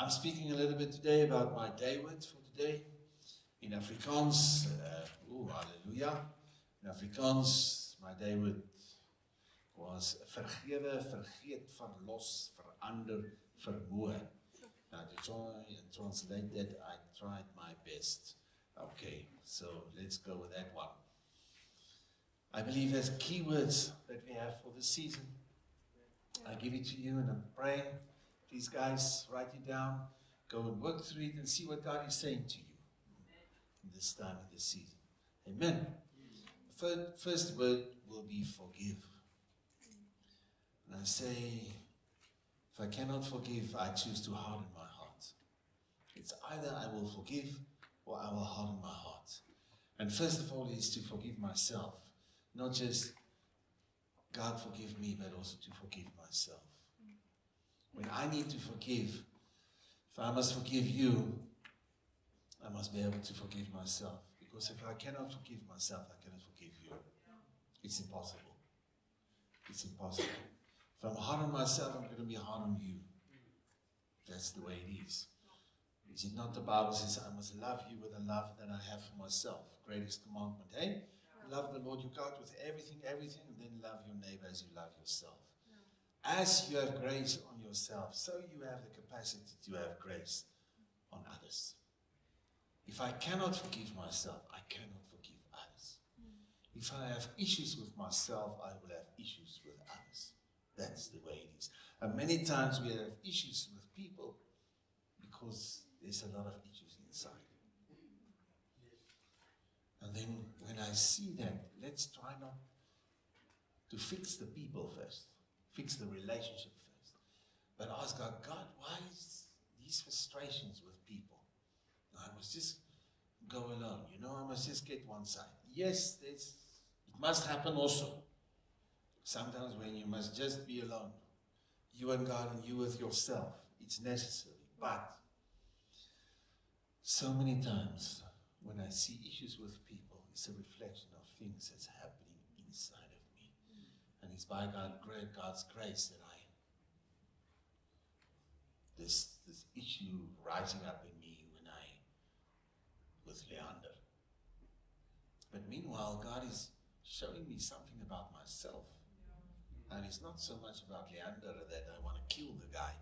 I'm speaking a little bit today about my David for today. In Afrikaans, uh, ooh, hallelujah. In Afrikaans, my David was vergewe, vergeet, verlos, verander, vermoë. Now, to try and translate that, I tried my best. Okay, so let's go with that one. I believe there's keywords that we have for this season. I give it to you and I'm praying. Please, guys, write it down. Go and work through it and see what God is saying to you in this time of this season. Amen. First word will be forgive. And I say, if I cannot forgive, I choose to harden my heart. It's either I will forgive or I will harden my heart. And first of all is to forgive myself. Not just God forgive me, but also to forgive myself. When I need to forgive, if I must forgive you, I must be able to forgive myself. Because if I cannot forgive myself, I cannot forgive you. It's impossible. It's impossible. If I'm hard on myself, I'm going to be hard on you. That's the way it is. Is it not the Bible says, I must love you with the love that I have for myself? Greatest commandment, hey? Love the Lord your God with everything, everything, and then love your neighbor as you love yourself. As you have grace on yourself, so you have the capacity to have grace on others. If I cannot forgive myself, I cannot forgive others. Mm. If I have issues with myself, I will have issues with others. That's the way it is. And many times we have issues with people because there's a lot of issues inside. And then when I see that, let's try not to fix the people first, fix the relationship first. But ask God, God, why is these frustrations with people? I must just go alone. You know, I must just get one side. Yes, this it must happen also. Sometimes when you must just be alone, you and God and you with yourself, it's necessary. But so many times when I see issues with people, it's a reflection of things that's happening inside of me. And it's by God, God's grace that I this this issue rising up in me when I with Leander. But meanwhile, God is showing me something about myself. And it's not so much about Leander that I want to kill the guy,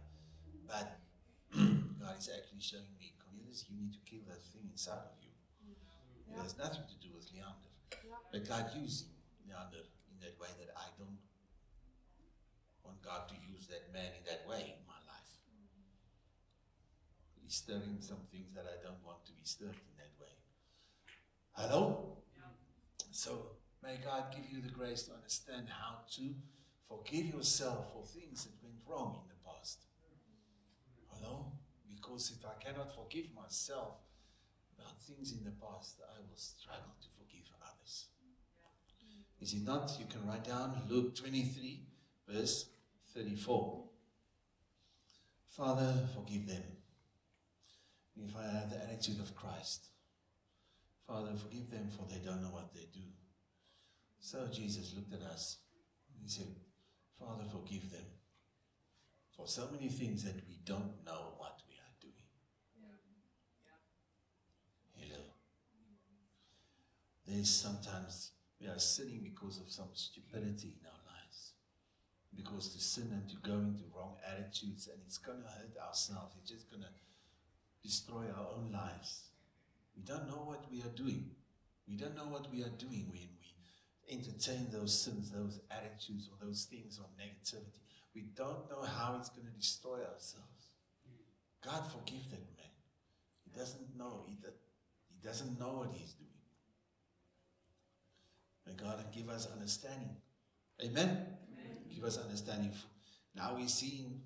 but God is actually showing me, Cornelis, you need to kill that thing inside of you. It has nothing to do with Leander. But God using Leander in that way that I don't want God to use that man in that way in my life. He's stirring some things that I don't want to be stirred in that way. Hello? So may God give you the grace to understand how to Forgive yourself for things that went wrong in the past. Hello? Because if I cannot forgive myself about things in the past, I will struggle to. Is it not? You can write down Luke 23, verse 34. Father, forgive them. If I have the attitude of Christ, Father, forgive them for they don't know what they do. So Jesus looked at us. He said, Father, forgive them for so many things that we don't know what we are doing. Hello. There's sometimes we are sinning because of some stupidity in our lives. Because to sin and to go into wrong attitudes, and it's going to hurt ourselves. It's just going to destroy our own lives. We don't know what we are doing. We don't know what we are doing when we entertain those sins, those attitudes, or those things or negativity. We don't know how it's going to destroy ourselves. God forgive that man. He doesn't know. He, he doesn't know what he's doing. May God give us understanding. Amen? Amen? Give us understanding. Now we see in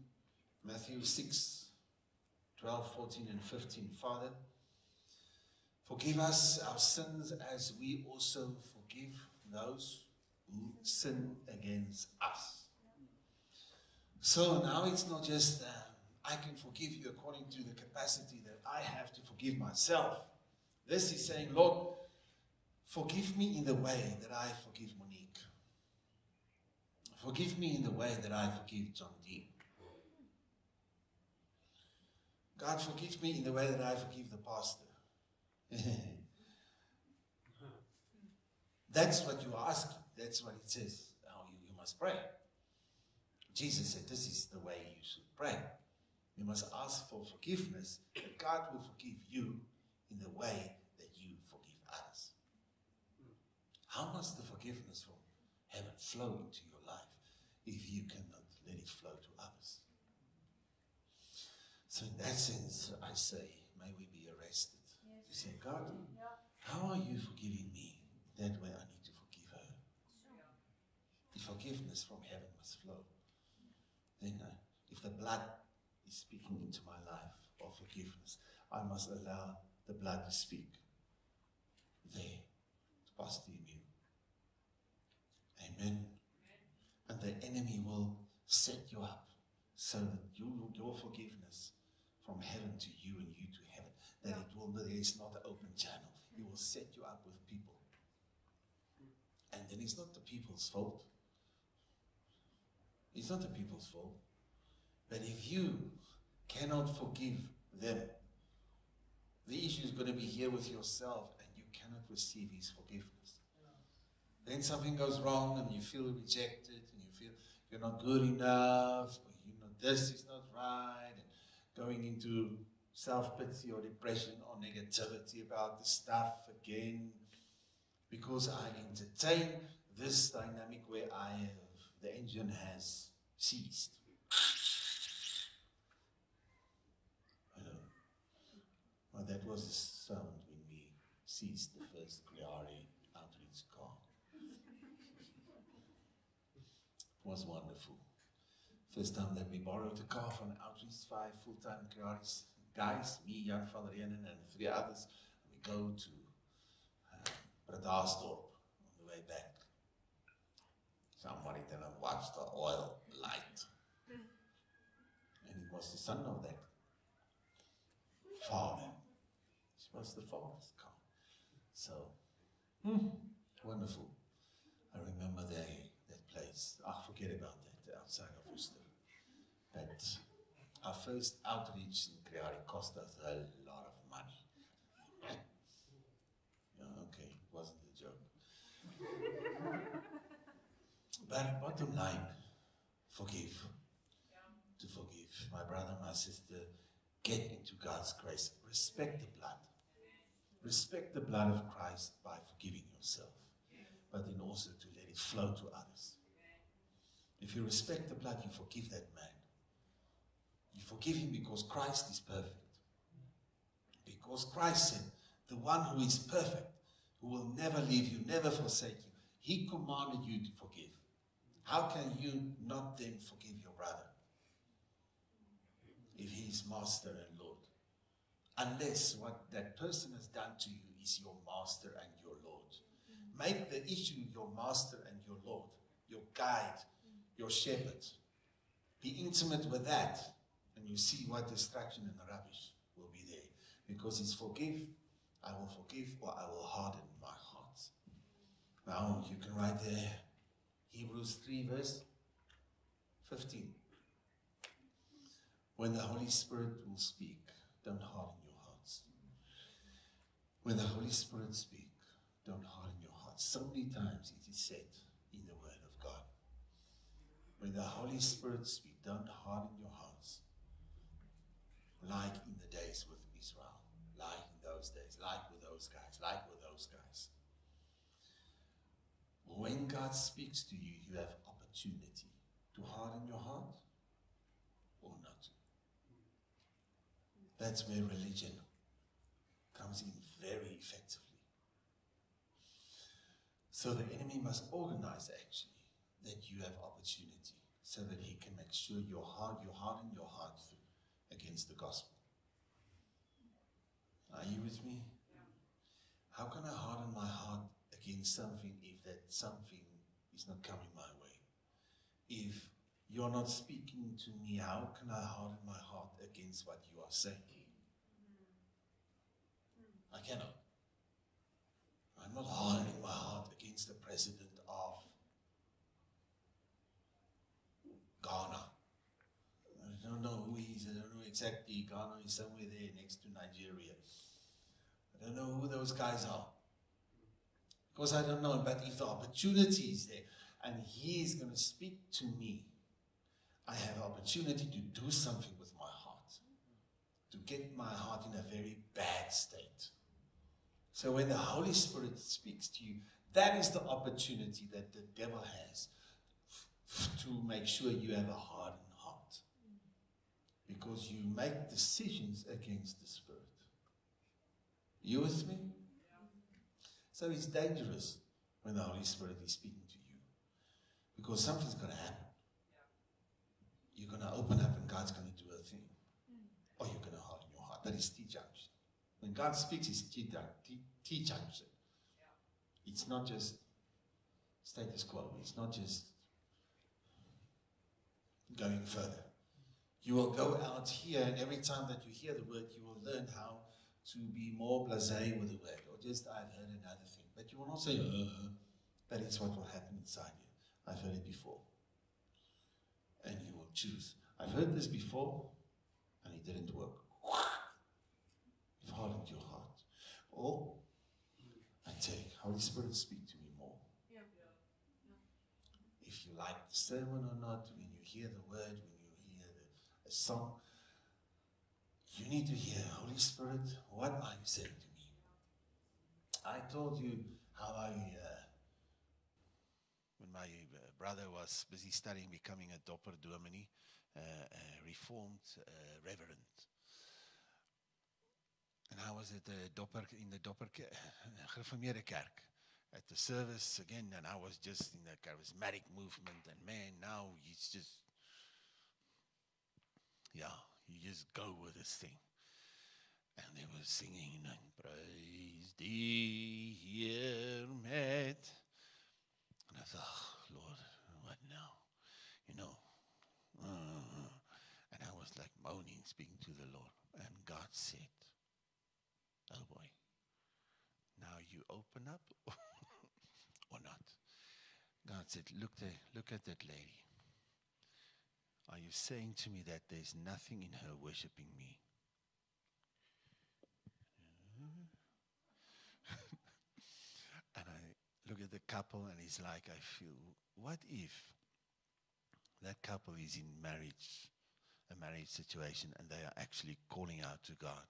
Matthew 6, 12, 14, and 15. Father, forgive us our sins as we also forgive those who sin against us. So now it's not just uh, I can forgive you according to the capacity that I have to forgive myself. This is saying, Lord, forgive me in the way that I forgive Monique. Forgive me in the way that I forgive John Dean. God, forgive me in the way that I forgive the pastor. That's what you ask. That's what it says. How you, you must pray. Jesus said, This is the way you should pray. You must ask for forgiveness, that God will forgive you in the way that you forgive others. How must the forgiveness from heaven flow into your life if you cannot let it flow to others? So, in that sense, I say, may we be arrested. Yes. You say, God, yeah. how are you forgiving me? That way I need to forgive her. Sure. The forgiveness from heaven must flow. Then, uh, if the blood is speaking into my life of forgiveness, I must allow the blood to speak there to pass the immune. Amen. And the enemy will set you up so that you, your forgiveness from heaven to you and you to heaven, that it will there is not an open channel. He will set you up with people. And then it's not the people's fault. It's not the people's fault. But if you cannot forgive them, the issue is going to be here with yourself and you cannot receive his forgiveness. Then something goes wrong and you feel rejected and you feel you're not good enough, or you know this is not right, and going into self-pity or depression or negativity about the stuff again because I entertain this dynamic where I have, the engine has ceased. Well, that was the sound when we seized the first Creare outreach car. It was wonderful. First time that we borrowed a car from Outreach, five full-time Creares guys, me, Jan van Reenen, and three others. We go to uh, on the way back. Somebody didn't watch the oil light. And it was the son of that farmer It was the father's car. So, hmm, wonderful. I remember that place. I oh, forget about that outside of Worcester. But our first outreach in Creare cost us a lot of money. yeah, okay, wasn't a joke. but bottom line, forgive. To forgive. My brother, my sister, get into God's grace. Respect the blood. Respect the blood of Christ by forgiving yourself, but then also to let it flow to others. If you respect the blood, you forgive that man. You forgive him because Christ is perfect. Because Christ said, the one who is perfect, who will never leave you, never forsake you, he commanded you to forgive. How can you not then forgive your brother if he is master and Lord? unless what that person has done to you is your master and your Lord. Make the issue your master and your Lord, your guide, your shepherd. Be intimate with that, and you see what distraction and rubbish will be there. Because it's forgive, I will forgive, or I will harden my heart. Now you can write there Hebrews 3, verse 15. When the Holy Spirit will speak, don't harden your hearts. when the Holy Spirit speaks, don't harden your heart. So many times it is said in the Word of God. When the Holy Spirit speaks, don't harden your hearts. Like in the days with Israel, like in those days, like with those guys, like with those guys. When God speaks to you, you have opportunity to harden your heart or not. That's where religion comes in very effectively. So the enemy must organize actually that you have opportunity so that he can make sure your heart, you harden your heart against the gospel. Are you with me? How can I harden my heart against something if that something is not coming my way? If you're not speaking to me, how can I harden my heart against what you are saying? Mm-hmm. I cannot. I'm not hardening my heart against the president of Ghana. I don't know who he is. I don't know exactly. Ghana is somewhere there next to Nigeria. I don't know who those guys are. Because I don't know. But if the opportunity is there and he is going to speak to me, I have opportunity to do something with my heart. To get my heart in a very bad state. So when the Holy Spirit speaks to you, that is the opportunity that the devil has to make sure you have a hardened heart. Because you make decisions against the Spirit. You with me? So it's dangerous when the Holy Spirit is speaking to you. Because something's going to happen. You're going to open up and God's going to do a thing. Mm. Or you're going to harden your heart. That is T junction. When God speaks, it's T junction. It's not just status quo. It's not just going further. You will go out here, and every time that you hear the word, you will learn how to be more blasé with the word, or just I've heard another thing. But you will not say, uh, but it's what will happen inside you. I've heard it before. And you will choose. I've heard this before, and it didn't work. You've hardened your heart. Or I take Holy Spirit, speak to me more. Yeah. Yeah. If you like the sermon or not, hear the word, when you hear the, a song, you need to hear, Holy Spirit, what are you saying to me? I told you how I, uh, when my uh, brother was busy studying becoming a Dopper Dominee, uh, a reformed uh, reverend. And I was at the Dopper, in the Dopper Gereformeerde Kerk at the service again, and I was just in the charismatic movement, and man, now it's just, yeah, you just go with this thing. And they were singing and praise thee here met. And I thought, oh, Lord, what now? You know. Uh, and I was like moaning, speaking to the Lord. And God said, Oh boy, now you open up or not? God said, Look there, look at that lady. Are you saying to me that there's nothing in her worshiping me? and I look at the couple and it's like, I feel, what if that couple is in marriage, a marriage situation, and they are actually calling out to God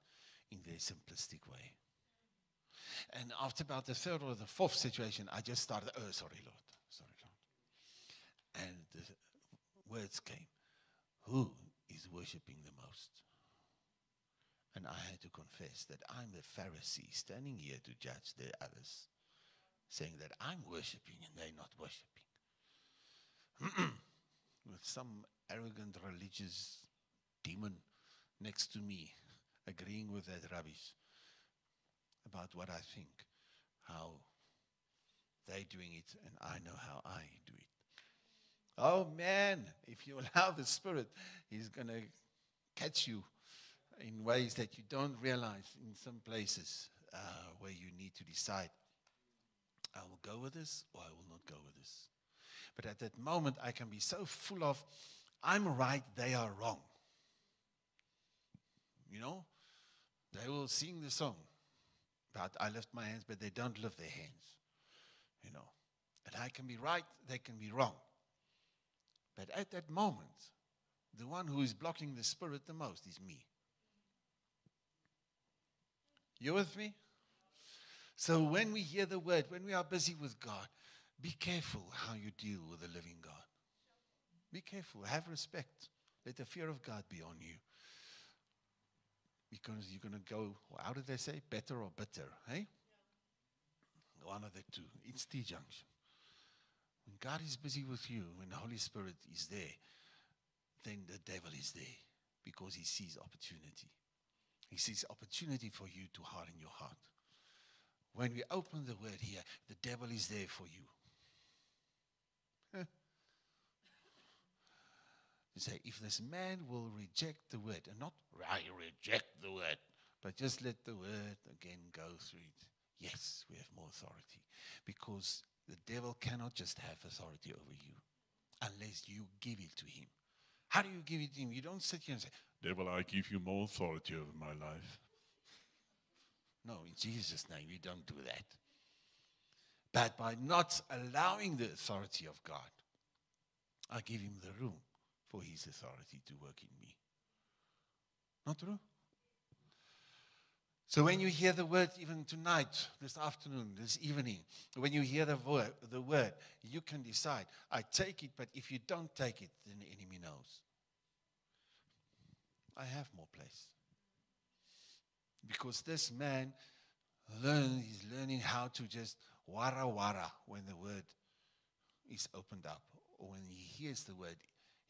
in their simplistic way? And after about the third or the fourth situation, I just started, oh, sorry, Lord, sorry, Lord. And the words came who is worshiping the most? And I had to confess that I'm the Pharisee standing here to judge the others, saying that I'm worshiping and they're not worshiping. With some arrogant religious demon next to me, agreeing with that rubbish about what I think, how they're doing it, and I know how I do it. Oh man, if you allow the Spirit, He's going to catch you in ways that you don't realize in some places uh, where you need to decide I will go with this or I will not go with this. But at that moment, I can be so full of, I'm right, they are wrong. You know, they will sing the song about I lift my hands, but they don't lift their hands. You know, and I can be right, they can be wrong. But at that moment, the one who is blocking the Spirit the most is me. You with me? So when we hear the word, when we are busy with God, be careful how you deal with the living God. Be careful. Have respect. Let the fear of God be on you. Because you're going to go, how did they say? Better or bitter? Hey? One of the two. It's T junction. When God is busy with you, when the Holy Spirit is there, then the devil is there because he sees opportunity. He sees opportunity for you to harden your heart. When we open the word here, the devil is there for you. You say, if this man will reject the word, and not I reject the word, but just let the word again go through it. Yes, we have more authority because the devil cannot just have authority over you unless you give it to him. How do you give it to him? You don't sit here and say, Devil, I give you more authority over my life. No, in Jesus' name, we don't do that. But by not allowing the authority of God, I give him the room for his authority to work in me. Not true? So when you hear the word, even tonight, this afternoon, this evening, when you hear the word, the word, you can decide. I take it, but if you don't take it, then the enemy knows. I have more place. Because this man learn, he's learning how to just wara wara when the word is opened up. Or when he hears the word,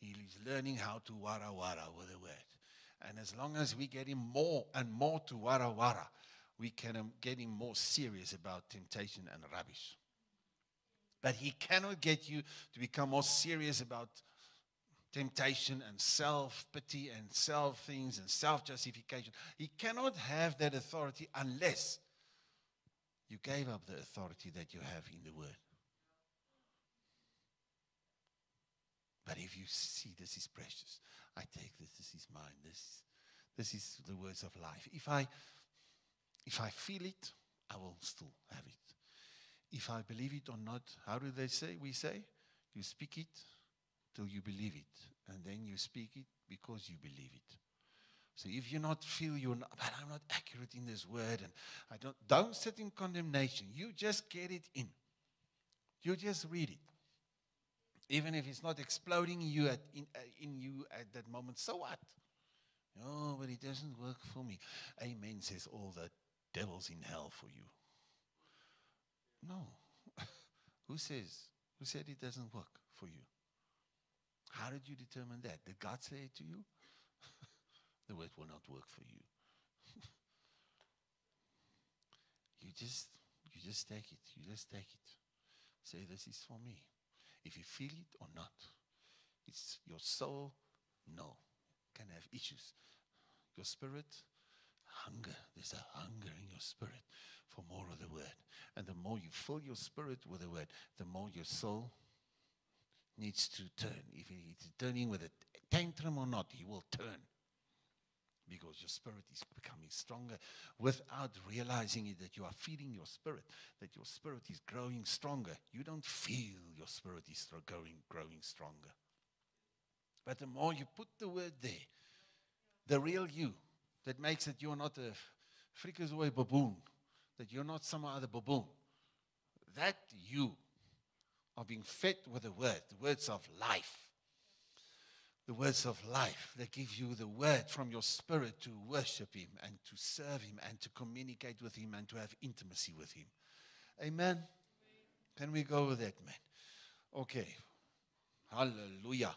he is learning how to wara wara with the word. And as long as we get him more and more to wara wara, we can um, get him more serious about temptation and rubbish. But he cannot get you to become more serious about temptation and self pity and self things and self justification. He cannot have that authority unless you gave up the authority that you have in the Word. But if you see this is precious, I take this, this is mine, this, this is the words of life. If I, if I feel it, I will still have it. If I believe it or not, how do they say? We say, you speak it till you believe it, and then you speak it because you believe it. So if you not feel you're not, but I'm not accurate in this word, and I don't, don't sit in condemnation. You just get it in. You just read it. Even if it's not exploding you at, in, uh, in you at that moment, so what? Oh, but it doesn't work for me. Amen says all the devils in hell for you. No. Who says? Who said it doesn't work for you? How did you determine that? Did God say it to you? the word will not work for you. you just you just take it. You just take it. Say this is for me. If you feel it or not, it's your soul, no, can have issues. Your spirit, hunger. There's a hunger in your spirit for more of the word. And the more you fill your spirit with the word, the more your soul needs to turn. If he's turning with a tantrum or not, he will turn. Because your spirit is becoming stronger without realizing it that you are feeding your spirit, that your spirit is growing stronger. You don't feel your spirit is growing, growing stronger. But the more you put the word there, the real you, that makes it you're not a freakazoid baboon, that you're not some other baboon, that you are being fed with the word, the words of life. The words of life that give you the word from your spirit to worship Him and to serve Him and to communicate with Him and to have intimacy with Him. Amen. Can we go with that, man? Okay. Hallelujah.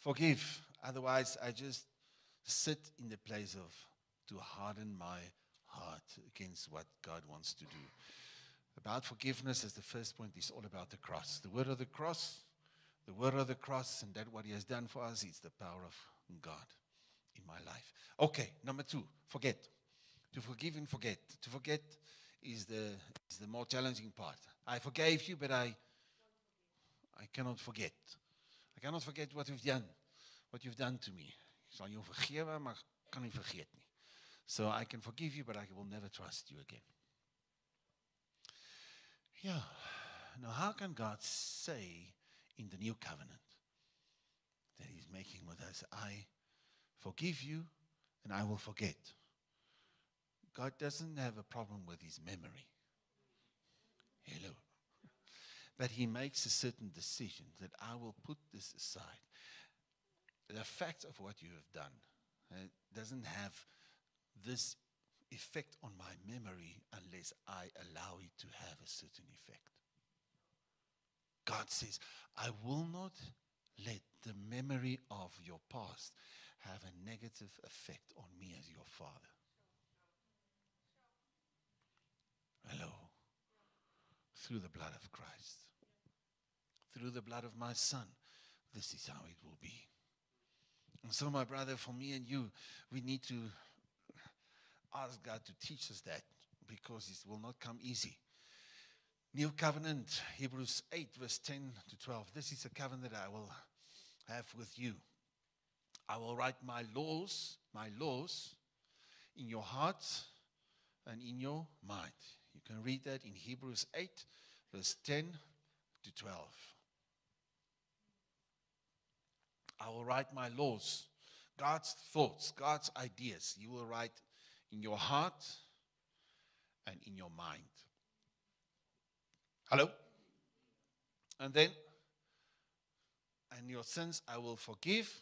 Forgive. Otherwise, I just sit in the place of to harden my heart against what God wants to do about forgiveness as the first point is all about the cross. The word of the cross, the word of the cross, and that what he has done for us is the power of God in my life. Okay, number two, forget. To forgive and forget. To forget is the is the more challenging part. I forgave you, but I I cannot forget. I cannot forget what you've done, what you've done to me. Maar kan vergeet. So I can forgive you, but I will never trust you again. Yeah. Now, how can God say in the new covenant that He's making with us, I forgive you and I will forget? God doesn't have a problem with His memory. Hello. But He makes a certain decision that I will put this aside. The fact of what you have done uh, doesn't have this effect on my memory unless I allow it to have a certain effect. God says, I will not let the memory of your past have a negative effect on me as your father. Hello. Through the blood of Christ, through the blood of my son, this is how it will be. And so, my brother, for me and you, we need to ask God to teach us that because it will not come easy. New covenant, Hebrews 8, verse 10 to 12. This is a covenant I will have with you. I will write my laws, my laws, in your heart and in your mind. You can read that in Hebrews 8, verse 10 to 12. I will write my laws, God's thoughts, God's ideas. You will write in your heart and in your mind. Hello? And then, and your sins I will forgive,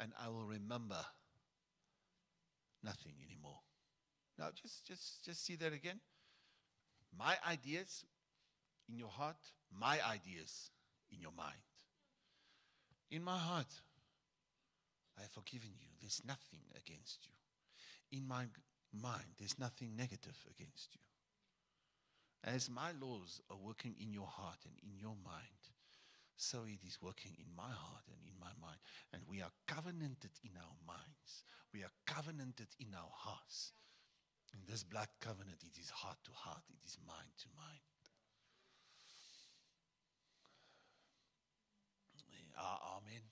and I will remember nothing anymore. Now, just, just, just see that again. My ideas in your heart, my ideas in your mind. In my heart, I have forgiven you. There's nothing against you. In my mind, there's nothing negative against you. As my laws are working in your heart and in your mind, so it is working in my heart and in my mind. And we are covenanted in our minds, we are covenanted in our hearts. In this blood covenant, it is heart to heart, it is mind to mind. Ah, amen.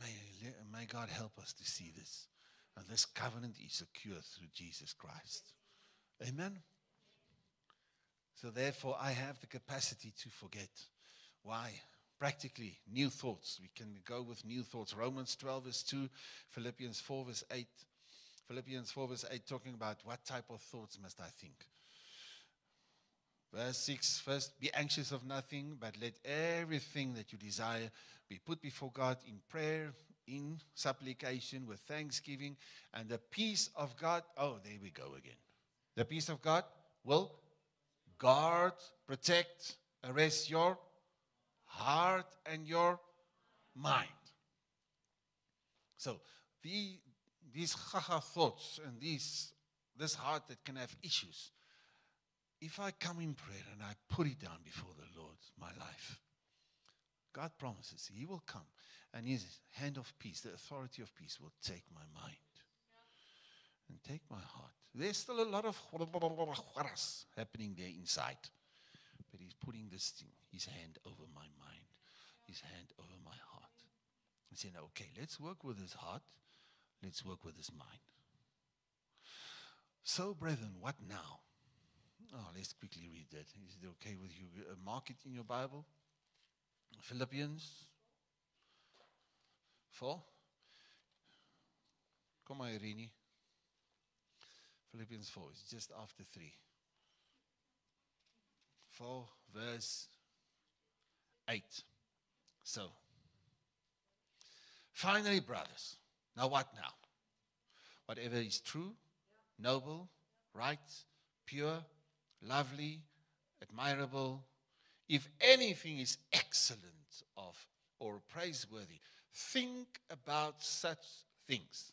May, may God help us to see this. And this covenant is secured through Jesus Christ. Amen. So, therefore, I have the capacity to forget. Why? Practically, new thoughts. We can go with new thoughts. Romans 12, verse 2, Philippians 4, verse 8. Philippians 4, verse 8, talking about what type of thoughts must I think. Verse 6 First, be anxious of nothing, but let everything that you desire be put before God in prayer, in supplication, with thanksgiving, and the peace of God. Oh, there we go again. The peace of God will guard, protect, arrest your heart and your mind. So, the, these haha thoughts and these, this heart that can have issues if I come in prayer and I put it down before the Lord, my life, God promises He will come and His hand of peace, the authority of peace, will take my mind and take my heart. There's still a lot of happening there inside. But He's putting this thing, His hand over my mind, His hand over my heart. And saying, okay, let's work with His heart, let's work with His mind. So, brethren, what now? Oh, let's quickly read that. Is it okay with you? Uh, mark it in your Bible. Philippians 4. Come on, Irini. Philippians 4. It's just after 3. 4, verse 8. So, finally, brothers. Now, what now? Whatever is true, noble, right, pure, lovely, admirable, if anything is excellent of or praiseworthy, think about such things.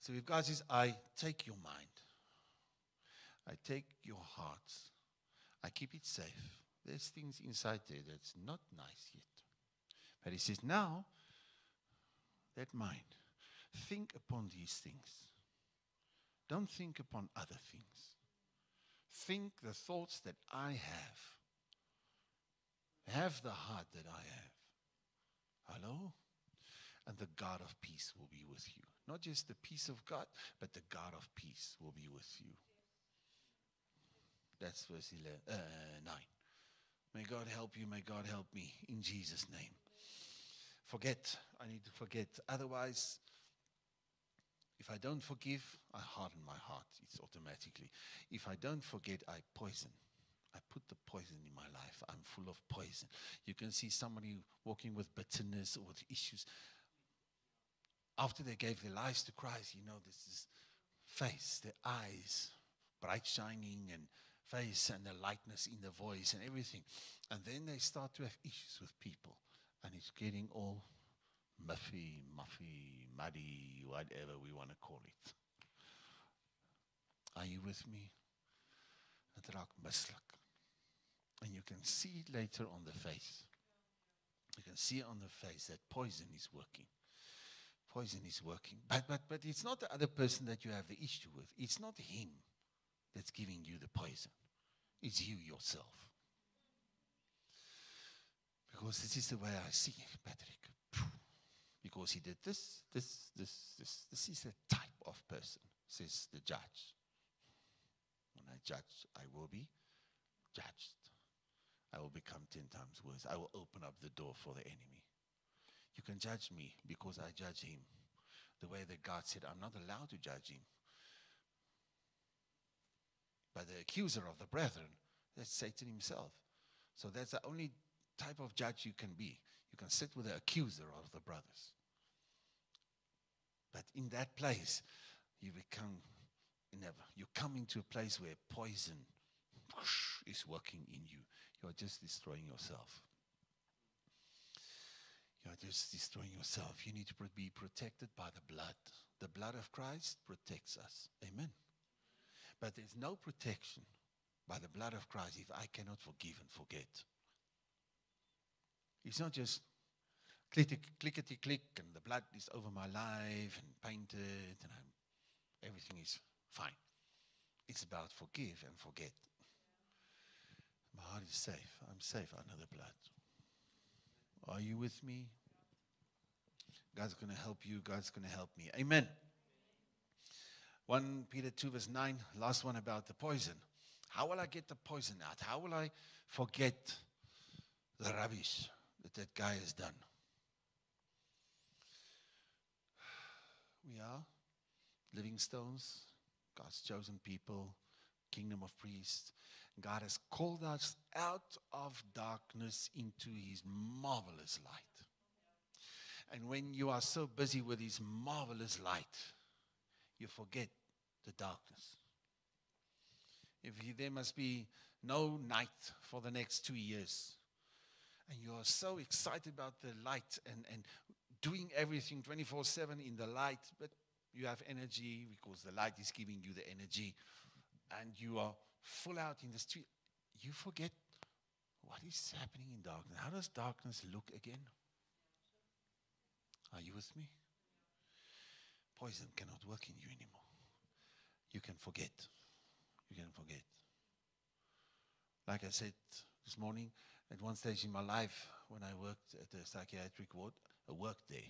So if God says, I take your mind, I take your heart, I keep it safe. There's things inside there that's not nice yet. But he says, now, that mind, think upon these things. Don't think upon other things think the thoughts that I have. Have the heart that I have. Hello? And the God of peace will be with you. Not just the peace of God, but the God of peace will be with you. That's verse 11, uh, 9. May God help you. May God help me. In Jesus' name. Forget. I need to forget. Otherwise, if I don't forgive, I harden my heart. It's automatically. If I don't forget, I poison. I put the poison in my life. I'm full of poison. You can see somebody walking with bitterness or with issues. After they gave their lives to Christ, you know, this is face, their eyes, bright shining, and face, and the lightness in the voice, and everything. And then they start to have issues with people, and it's getting all muffy, muffy, muddy, whatever we want to call it. Are you with me? And you can see it later on the face. You can see on the face that poison is working. Poison is working. But, but, but it's not the other person that you have the issue with. It's not him that's giving you the poison. It's you yourself. Because this is the way I see it, Patrick. Because he did this, this, this, this. This is a type of person, says the judge. When I judge, I will be judged. I will become ten times worse. I will open up the door for the enemy. You can judge me because I judge him. The way that God said, I'm not allowed to judge him. But the accuser of the brethren, that's Satan himself. So that's the only type of judge you can be. You can sit with the accuser of the brothers. But in that place, you become never. You come into a place where poison is working in you. You're just destroying yourself. You're just destroying yourself. You need to be protected by the blood. The blood of Christ protects us. Amen. But there's no protection by the blood of Christ if I cannot forgive and forget. It's not just clickety click and the blood is over my life and painted and I'm, everything is fine. It's about forgive and forget. My heart is safe. I'm safe under the blood. Are you with me? God's going to help you. God's going to help me. Amen. 1 Peter 2, verse 9, last one about the poison. How will I get the poison out? How will I forget the rubbish that that guy has done? We are living stones, God's chosen people, kingdom of priests. God has called us out of darkness into his marvelous light. And when you are so busy with his marvelous light, you forget the darkness. If he, there must be no night for the next two years, and you are so excited about the light and, and doing everything 24 7 in the light, but you have energy because the light is giving you the energy, and you are full out in the street, you forget what is happening in darkness. How does darkness look again? Are you with me? Poison cannot work in you anymore you can forget. You can forget. Like I said this morning, at one stage in my life, when I worked at the psychiatric ward, a worked there.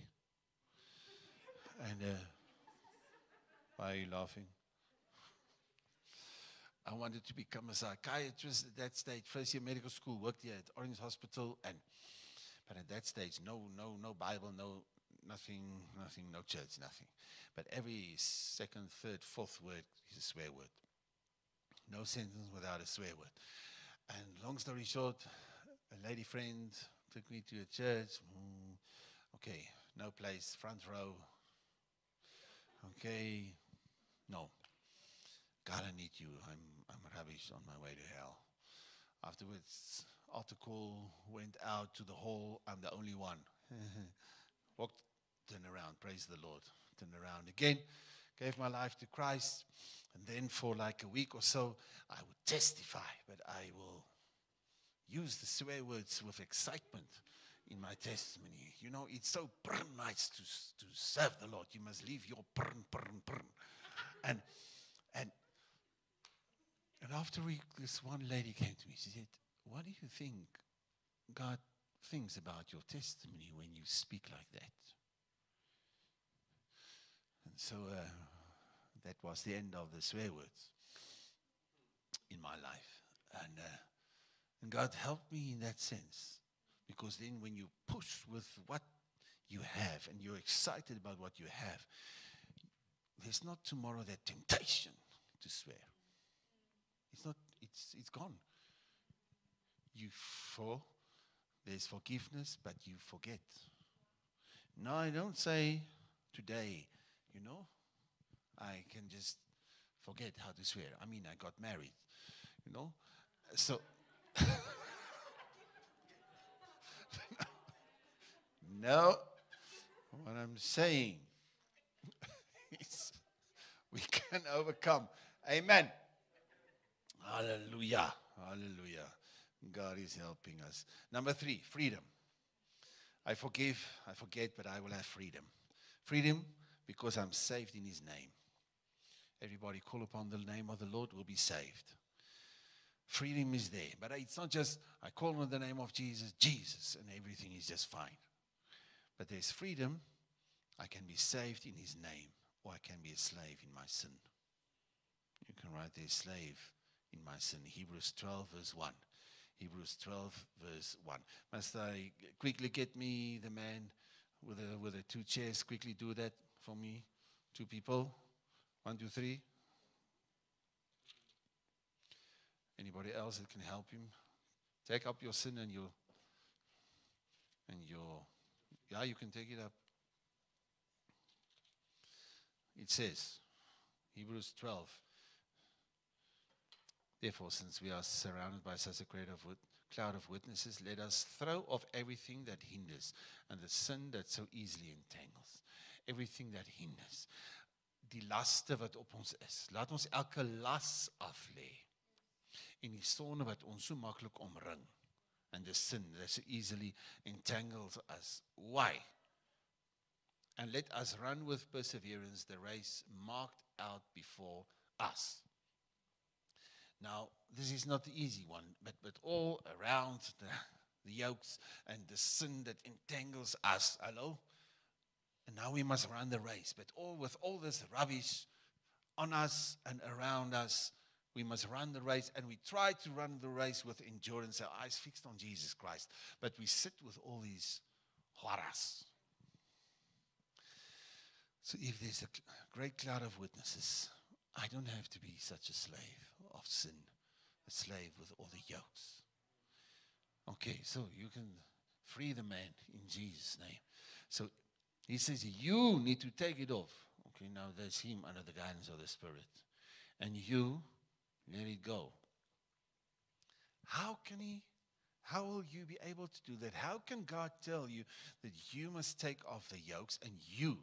And uh, why are you laughing? I wanted to become a psychiatrist at that stage. First year medical school, worked here at Oranje Hospital, and but at that stage, no, no, no Bible, no nothing, nothing, no church, nothing. But every second, third, fourth word is a swear word. No sentence without a swear word. And long story short, a lady friend took me to a church. Mm, okay, no place, front row. Okay, no. God, I need you. I'm, rubbish on my way to hell. Afterwards, call went out to the hall. I'm the only one. Walked turn around. Praise the Lord. Turn around again. Gave my life to Christ. And then for like a week or so, I would testify, but I will use the swear words with excitement in my testimony. You know, it's so nice to, to serve the Lord. You must leave your prn, prn, prn. And, and, and after we, this one lady came to me, she said, What do you think God thinks about your testimony when you speak like that? And so uh, that was the end of the swear words in my life. And, uh, and God helped me in that sense. Because then when you push with what you have and you're excited about what you have, there's not tomorrow that temptation to swear. It's not, it's, it's gone. You fall, there's forgiveness, but you forget. No, I don't say today, you know, I can just forget how to swear. I mean, I got married, you know. So, no, what I'm saying is we can overcome. Amen. Hallelujah. Hallelujah. God is helping us. Number three, freedom. I forgive, I forget, but I will have freedom. Freedom because I'm saved in his name. Everybody call upon the name of the Lord will be saved. Freedom is there. But it's not just, I call on the name of Jesus, Jesus, and everything is just fine. But there's freedom. I can be saved in his name, or I can be a slave in my sin. You can write there, slave in my sin. Hebrews 12, verse 1. Hebrews 12, verse 1. Must I quickly get me the man with the, with the two chairs? Quickly do that for me. Two people. One, two, three. Anybody else that can help him? Take up your sin and your and your yeah, you can take it up. It says, Hebrews 12. Therefore, since we are surrounded by such a great cloud of witnesses, let us throw off everything that hinders and the sin that so easily entangles. Everything that hinders. Die laste wat op ons is. Laat ons elke las af lê. En die sonde wat ons so maklik omring. And the sin that so easily entangles us. Why? And let us run with perseverance the race marked out before us. Now, this is not the easy one, but, but all around the, the yokes and the sin that entangles us. Hello? And now we must run the race. But all with all this rubbish on us and around us, we must run the race. And we try to run the race with endurance, our eyes fixed on Jesus Christ. But we sit with all these horrors. So if there's a great cloud of witnesses, I don't have to be such a slave of sin, a slave with all the yokes. Okay, so you can free the man in Jesus' name. So he says you need to take it off. Okay, now that's him under the guidance of the Spirit. And you let it go. How can he? How will you be able to do that? How can God tell you that you must take off the yokes and you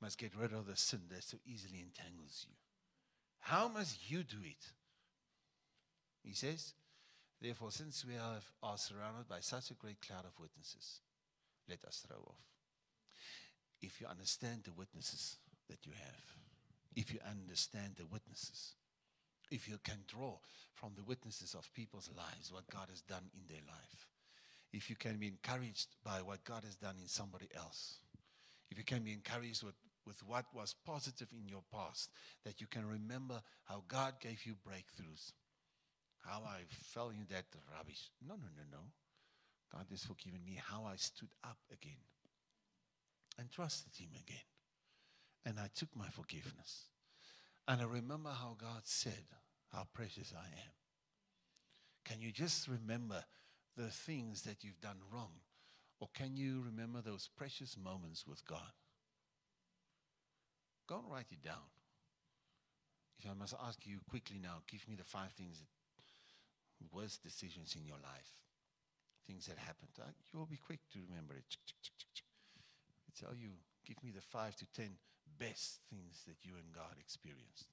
must get rid of the sin that so easily entangles you? How must you do it? He says, Therefore, since we have, are surrounded by such a great cloud of witnesses, let us throw off. If you understand the witnesses that you have, if you understand the witnesses, if you can draw from the witnesses of people's lives what God has done in their life, if you can be encouraged by what God has done in somebody else, if you can be encouraged with, with what was positive in your past, that you can remember how God gave you breakthroughs, how I fell in that rubbish. No, no, no, no. God has forgiven me, how I stood up again and trusted Him again. And I took my forgiveness. And I remember how God said how precious I am. Can you just remember the things that you've done wrong? Or can you remember those precious moments with God? Go and write it down. If I must ask you quickly now, give me the five things that worst decisions in your life, things that happened. Uh, you will be quick to remember it. I tell you, give me the five to ten best things that you and God experienced.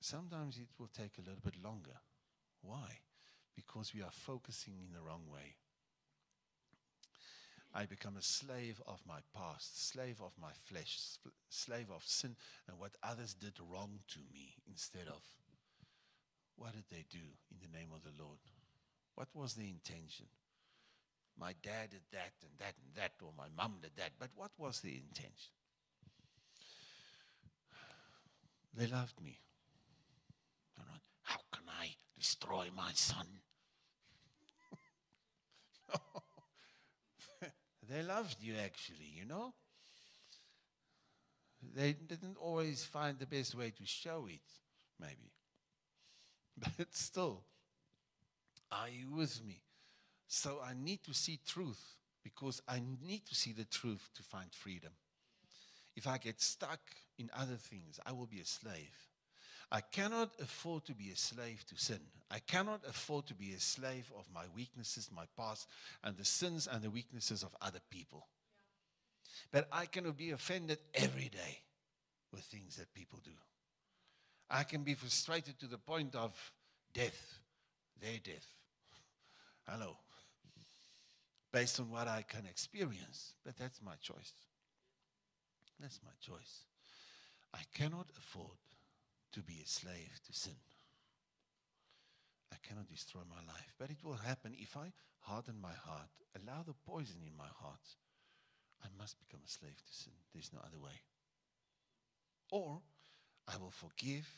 Sometimes it will take a little bit longer. Why? Because we are focusing in the wrong way. I become a slave of my past, slave of my flesh, sl- slave of sin and what others did wrong to me instead of what did they do in the name of the Lord? What was the intention? My dad did that and that and that, or my mom did that, but what was the intention? They loved me. How can I destroy my son? they loved you actually, you know? They didn't always find the best way to show it, maybe. But still, are you with me? So I need to see truth because I need to see the truth to find freedom. If I get stuck in other things, I will be a slave. I cannot afford to be a slave to sin. I cannot afford to be a slave of my weaknesses, my past, and the sins and the weaknesses of other people. But I cannot be offended every day with things that people do. I can be frustrated to the point of death, their death. Hello. Based on what I can experience. But that's my choice. That's my choice. I cannot afford to be a slave to sin. I cannot destroy my life. But it will happen if I harden my heart, allow the poison in my heart. I must become a slave to sin. There's no other way. Or I will forgive.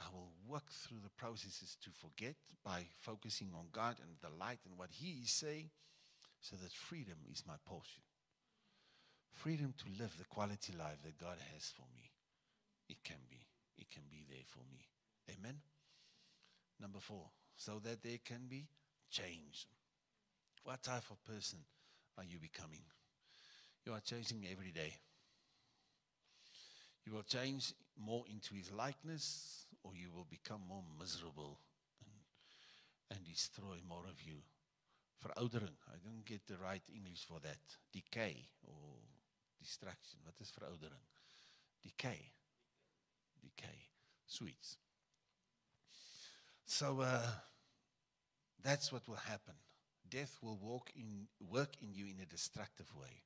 I will work through the processes to forget by focusing on God and the light and what He is saying, so that freedom is my portion. Freedom to live the quality life that God has for me. It can be. It can be there for me. Amen. Number four, so that there can be change. What type of person are you becoming? You are changing every day. You will change more into his likeness, or you will become more miserable and, and destroy more of you. Veroudering. I don't get the right English for that. Decay or distraction. What is veroudering? Decay. Decay. Sweets. So uh, that's what will happen. Death will walk in, work in you in a destructive way,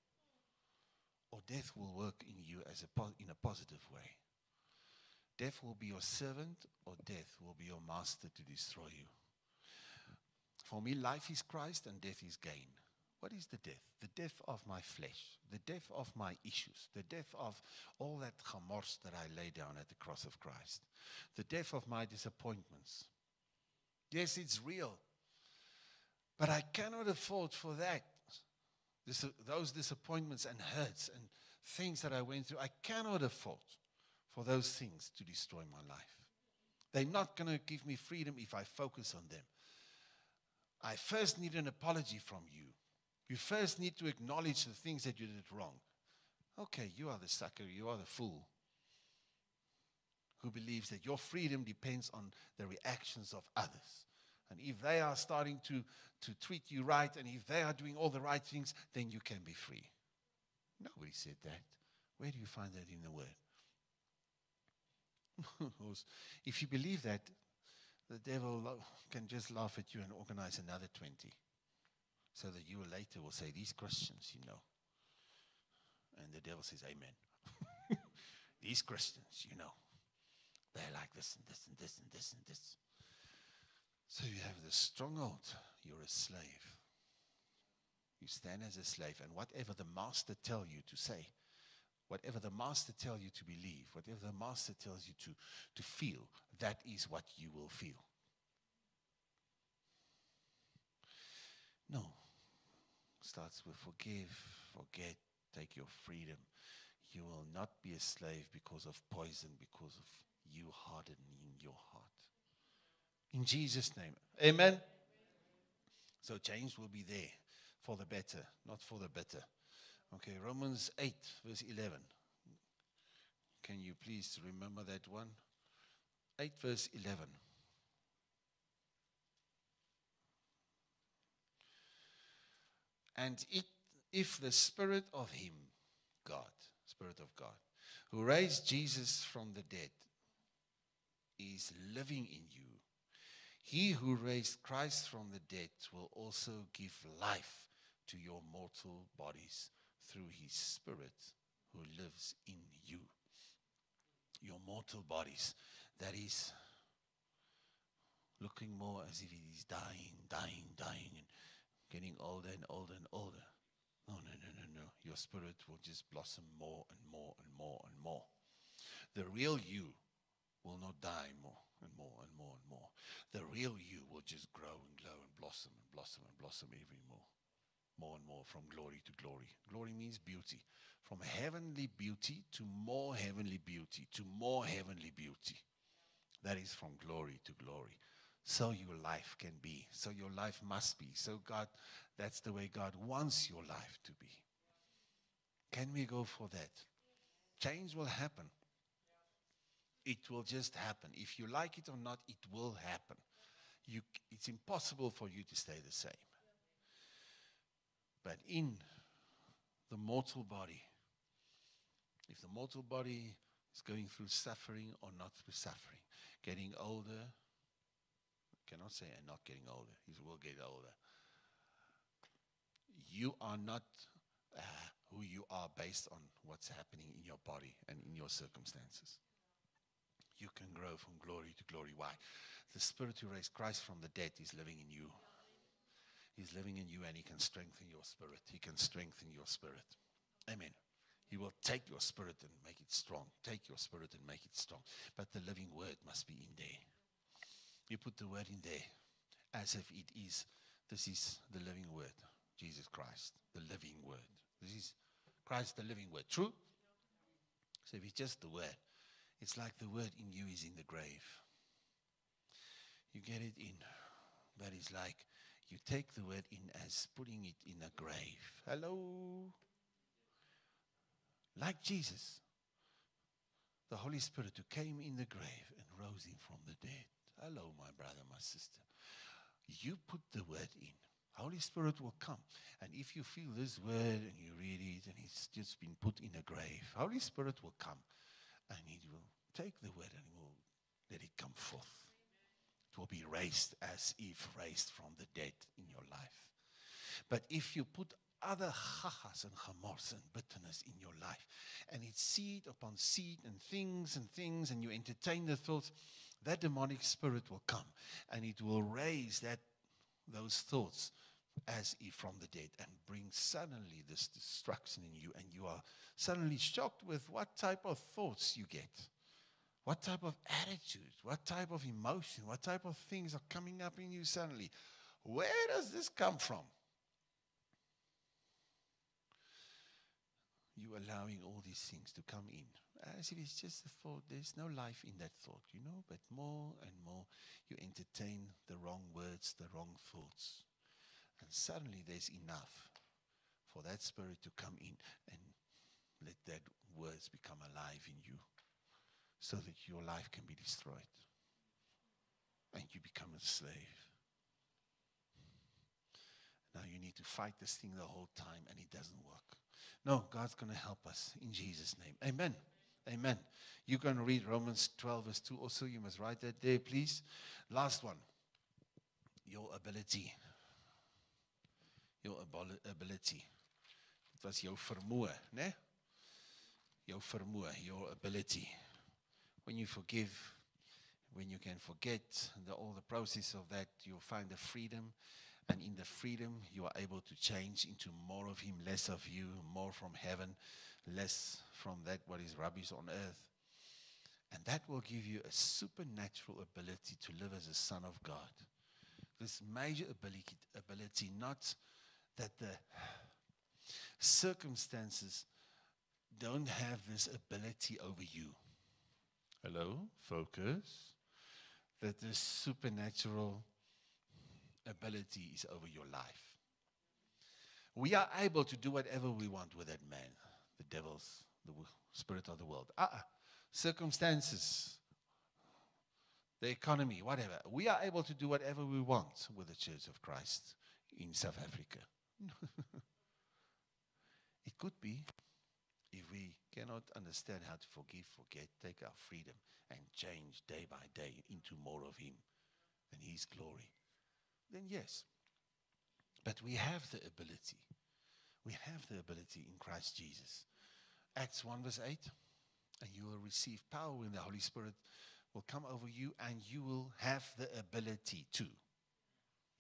or death will work in you as a in a positive way. Death will be your servant, or death will be your master to destroy you. For me, life is Christ and death is gain. What is the death? The death of my flesh, the death of my issues, the death of all that chamors that I lay down at the cross of Christ, the death of my disappointments, Yes, it's real. But I cannot afford for that. This, those disappointments and hurts and things that I went through, I cannot afford for those things to destroy my life. They're not going to give me freedom if I focus on them. I first need an apology from you. You first need to acknowledge the things that you did wrong. Okay, you are the sucker, you are the fool who believes that your freedom depends on the reactions of others. And if they are starting to, to treat you right and if they are doing all the right things, then you can be free. Nobody said that. Where do you find that in the Word? if you believe that, the devil can just laugh at you and organize another 20 so that you later will say, These Christians, you know. And the devil says, Amen. These Christians, you know. They're like this and this and this and this and this. So you have the stronghold. You're a slave. You stand as a slave, and whatever the master tell you to say, whatever the master tells you to believe, whatever the master tells you to, to feel, that is what you will feel. No. Starts with forgive, forget, take your freedom. You will not be a slave because of poison, because of you hardening your heart. In Jesus' name. Amen. So change will be there for the better, not for the better. Okay, Romans 8, verse 11. Can you please remember that one? 8, verse 11. And it, if the Spirit of Him, God, Spirit of God, who raised Jesus from the dead, is living in you, he who raised Christ from the dead will also give life to your mortal bodies through his Spirit who lives in you. Your mortal bodies, that is looking more as if it is dying, dying, dying, and getting older and older and older. No, no, no, no, no. Your spirit will just blossom more and more and more and more. The real you will not die more and more and more and more. The real you will just grow and glow and blossom and blossom and blossom even more. More and more from glory to glory. Glory means beauty. From heavenly beauty to more heavenly beauty to more heavenly beauty. That is from glory to glory. So your life can be. So your life must be. So God, that's the way God wants your life to be. Can we go for that? Change will happen. It will just happen. If you like it or not, it will happen. You, it's impossible for you to stay the same. But in the mortal body, if the mortal body is going through suffering or not through suffering, getting older, I cannot say I'm not getting older, he will get older. You are not uh, who you are based on what's happening in your body and in your circumstances. you can grow from glory to glory. Why? The Spirit who raised Christ from the dead is living in you. He's living in you and He can strengthen your spirit. He can strengthen your spirit. Amen. He will take your spirit and make it strong. Take your spirit and make it strong. But the living word must be in there. You put the word in there as if it is. This is the living word. Jesus Christ, the living word. This is Christ, the living word. True? So if it's just the word, it's like the word in you is in the grave. You get it in, but it's like you take the word in as putting it in a grave. Hello? Like Jesus, the Holy Spirit who came in the grave and rose him from the dead. Hello, my brother, my sister. You put the word in. Holy Spirit will come. And if you feel this word and you read it and it's just been put in a grave, Holy Spirit will come and He will take the word and will let it come forth. It will be raised as if raised from the dead in your life. But if you put other chachas and chamors and bitterness in your life, and it's seed upon seed and things and things, and you entertain the thoughts, that demonic spirit will come and it will raise that those thoughts as if from the dead and bring suddenly this destruction in you and you are suddenly shocked with what type of thoughts you get what type of attitude what type of emotion what type of things are coming up in you suddenly? Where does this come from? You allowing all these things to come in. As if it's just a thought. There's no life in that thought, you know, but more and more you entertain the wrong words, the wrong thoughts. And suddenly there's enough for that spirit to come in and let that words become alive in you so that your life can be destroyed and you become a slave. Now you need to fight this thing the whole time and it doesn't work. No, God's going to help us in Jesus' name. Amen. Amen. You're going to read Romans 12, verse 2 also. You must write that there, please. Last one. Your ability. Your ability. It was your vermoë, né? Your vermoë, your ability. When you forgive, when you can forget the, all the process of that, you'll find the freedom. And in the freedom, you are able to change into more of Him, less of you, more from heaven less from that what is rubbish on earth. And that will give you a supernatural ability to live as a son of God. This major ability, ability not that the circumstances don't have this ability over you. Hello, focus. That this supernatural ability is over your life. We are able to do whatever we want with that man the devil's, the spirit of the world. Uh-uh. Circumstances, the economy, whatever. We are able to do whatever we want with the Church of Christ in South Africa. it could be if we cannot understand how to forgive, forget, take our freedom, and change day by day into more of Him and His glory, then yes. But we have the ability. We have the ability in Christ Jesus Acts 1 verse 8. And you will receive power when the Holy Spirit will come over you, and you will have the ability to.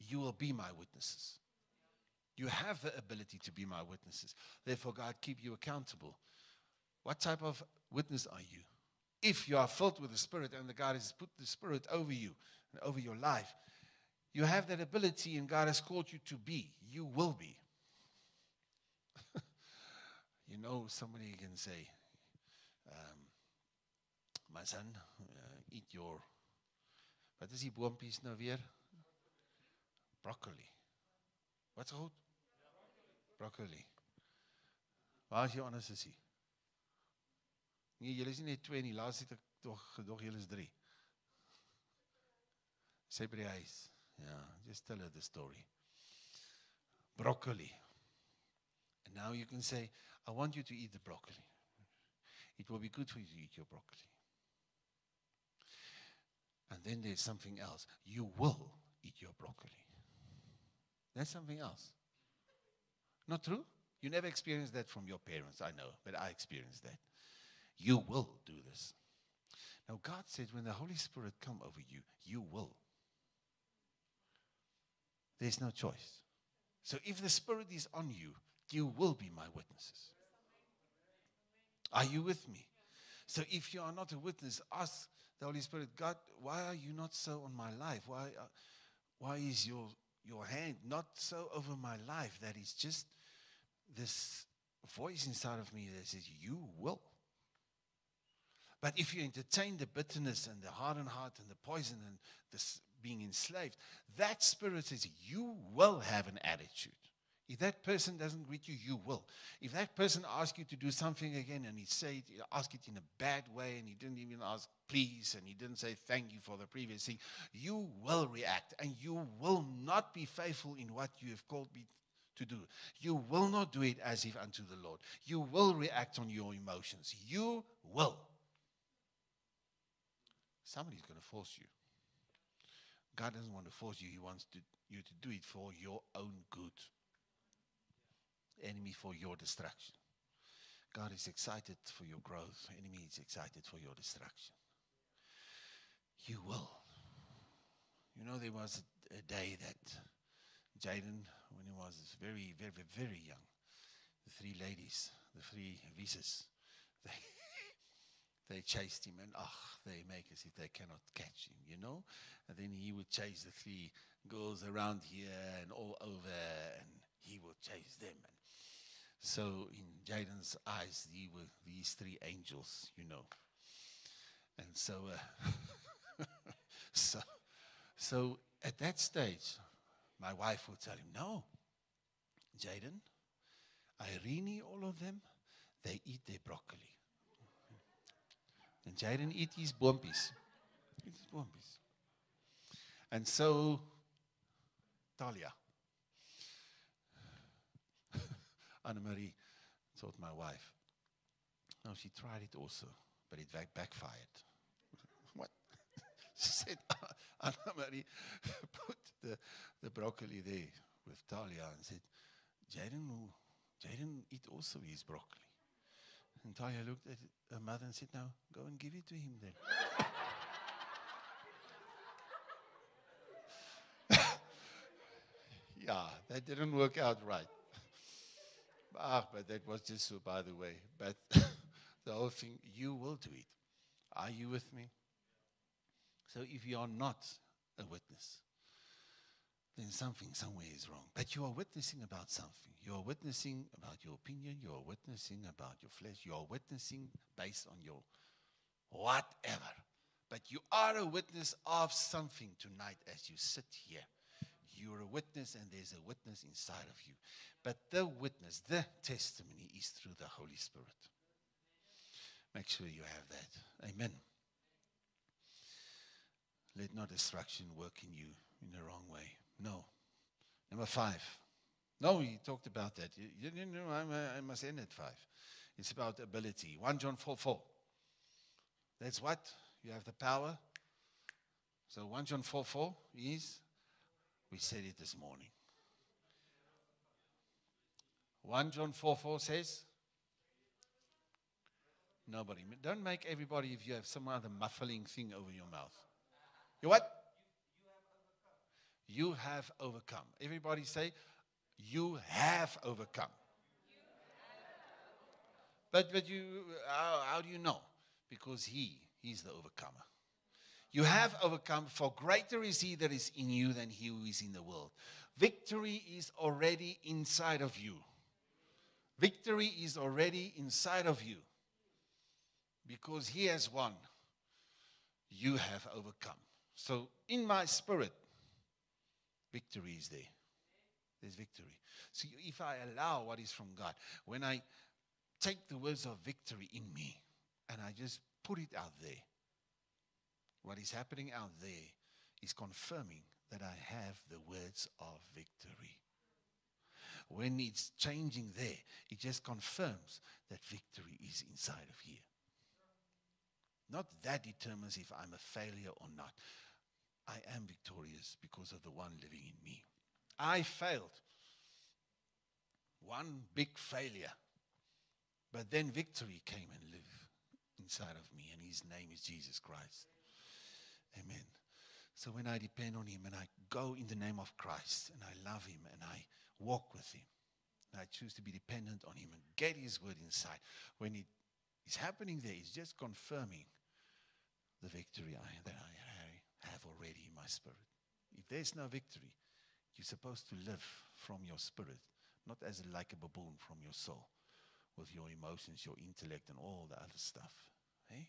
You will be my witnesses. You have the ability to be my witnesses. Therefore, God keep you accountable. What type of witness are you? If you are filled with the Spirit and the God has put the Spirit over you and over your life, you have that ability and God has called you to be. You will be. You know, somebody can say, um, my son, uh, eat your, wat is die boompies nou weer? Broccoli. Wat is goed? Broccoli. Waar is jou ander sissie? Nee, julle is nie net twee nie, laas het ek toch gedog julle is drie. Sy by die huis. Ja, just tell her the story. Broccoli. And now you can say, I want you to eat the broccoli. It will be good for you to eat your broccoli. And then there's something else. You will eat your broccoli. That's something else. Not true? You never experienced that from your parents, I know, but I experienced that. You will do this. Now, God said, when the Holy Spirit come over you, you will. There's no choice. So if the Spirit is on you, you will be my witnesses. Are you with me? So if you are not a witness, ask the Holy Spirit, God, why are you not so on my life? Why, uh, why is your, your hand not so over my life that it's just this voice inside of me that says, You will. But if you entertain the bitterness and the hardened heart and the poison and this being enslaved, that spirit says you will have an attitude. If that person doesn't greet you, you will. If that person asks you to do something again and he say it, ask it in a bad way and he didn't even ask please and he didn't say thank you for the previous thing, you will react and you will not be faithful in what you have called me to do. You will not do it as if unto the Lord. You will react on your emotions. You will. Somebody's going to force you. God doesn't want to force you, He wants to, you to do it for your own good. Enemy for your destruction. God is excited for your growth. Enemy is excited for your destruction. You will. You know, there was a, a day that Jaden, when he was very, very, very young, the three ladies, the three visas, they they chased him and ah, oh, they make as if they cannot catch him, you know? And then he would chase the three girls around here and all over, and he would chase them. And so in Jaden's eyes, he were these three angels, you know. And so, uh, so, so at that stage, my wife would tell him, "No, Jaden, Irene, all of them, they eat their broccoli." And Jaden eat his boompies. Eat his boompies. And so, Talia, Anna Marie told my wife, no, she tried it also, but it back- backfired. what? she said, Anna Marie put the, the broccoli there with Talia and said, Jaden, Jaden eat also his broccoli. And Talia looked at her mother and said, Now go and give it to him then. yeah, that didn't work out right. ah, but that was just so by the way. But the whole thing, you will do it. Are you with me? So if you are not a witness, then something somewhere is wrong. But you are witnessing about something. You are witnessing about your opinion. You are witnessing about your flesh. You are witnessing based on your whatever. But you are a witness of something tonight as you sit here. You're a witness, and there's a witness inside of you. But the witness, the testimony is through the Holy Spirit. Make sure you have that. Amen. Let not destruction work in you in the wrong way. No. Number five. No, he talked about that. You, you know, I, uh, I must end at five. It's about ability. 1 John 4 4. That's what? You have the power. So 1 John 4 4 is, we said it this morning. 1 John 4 4 says, Nobody. Don't make everybody, if you have some other muffling thing over your mouth. You what? You have overcome. Everybody say, You have overcome. But, but you, how, how do you know? Because He, He's the overcomer. You have overcome, for greater is He that is in you than He who is in the world. Victory is already inside of you. Victory is already inside of you. Because He has won, you have overcome. So, in my spirit, victory is there. There's victory. So if I allow what is from God, when I take the words of victory in me and I just put it out there, what is happening out there is confirming that I have the words of victory. When it's changing there, it just confirms that victory is inside of here. Not that determines if I'm a failure or not. I am victorious because of the one living in me. I failed. One big failure. But then victory came and lived inside of me. And his name is Jesus Christ. Amen. So when I depend on him and I go in the name of Christ and I love him and I walk with him, and I choose to be dependent on him and get his word inside, when it is happening there, it's just confirming the victory I, that I have already in my spirit. If there's no victory, you're supposed to live from your spirit, not as a, like a baboon from your soul, with your emotions, your intellect, and all the other stuff. Hey?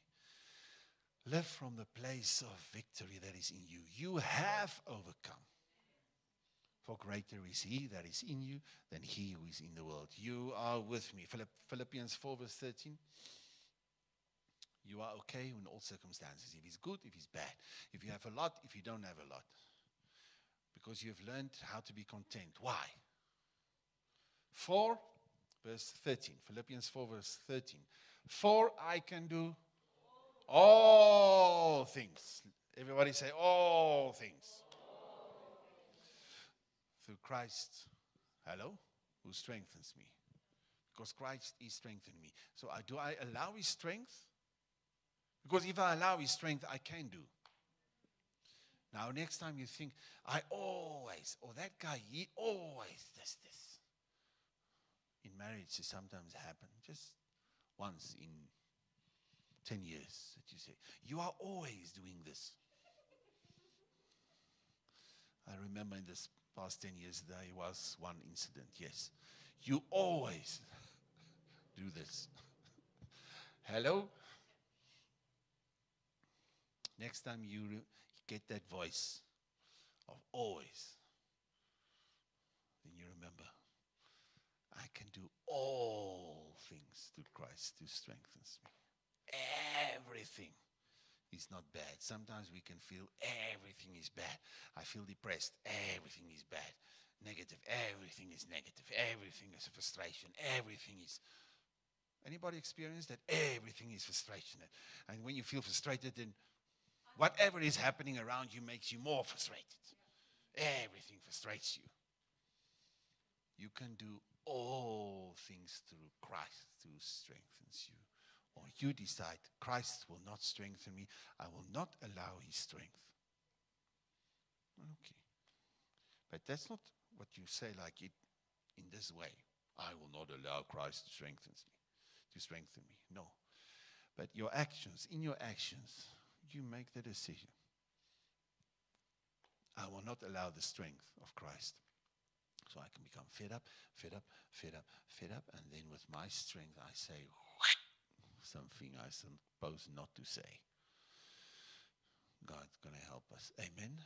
Live from the place of victory that is in you. You have overcome. For greater is he that is in you than he who is in the world. You are with me. Philippians 4, verse 13. You are okay in all circumstances. If it's good, if it's bad. If you have a lot, if you don't have a lot. Because you have learned how to be content. Why? 4, verse 13. Philippians 4, verse 13. For I can do all things. Everybody say, all things. Through Christ, hello, who strengthens me. Because Christ is strengthening me. So I, do I allow his strength? Because if I allow his strength, I can do. Now, next time you think, I always, or that guy, he always does this. In marriage, it sometimes happens, just once in 10 years that you say, You are always doing this. I remember in this past 10 years there was one incident, yes. You always do this. Hello? Next time you get that voice of always, then you remember, I can do all things through Christ who strengthens me. Everything is not bad. Sometimes we can feel everything is bad. I feel depressed. Everything is bad. Negative. Everything is negative. Everything is frustration. Everything is. Anybody experience that? Everything is frustration. And when you feel frustrated, then whatever is happening around you makes you more frustrated. Everything frustrates you. You can do all things through Christ who strengthens you. Or you decide, Christ will not strengthen me. I will not allow his strength. Okay. But that's not what you say like it in this way. I will not allow Christ to strengthen me, to strengthen me. No. But your actions, in your actions, you make the decision. I will not allow the strength of Christ. So I can become fed up, fed up, fed up, fed up, and then with my strength I say something I suppose not to say. God's going to help us. Amen.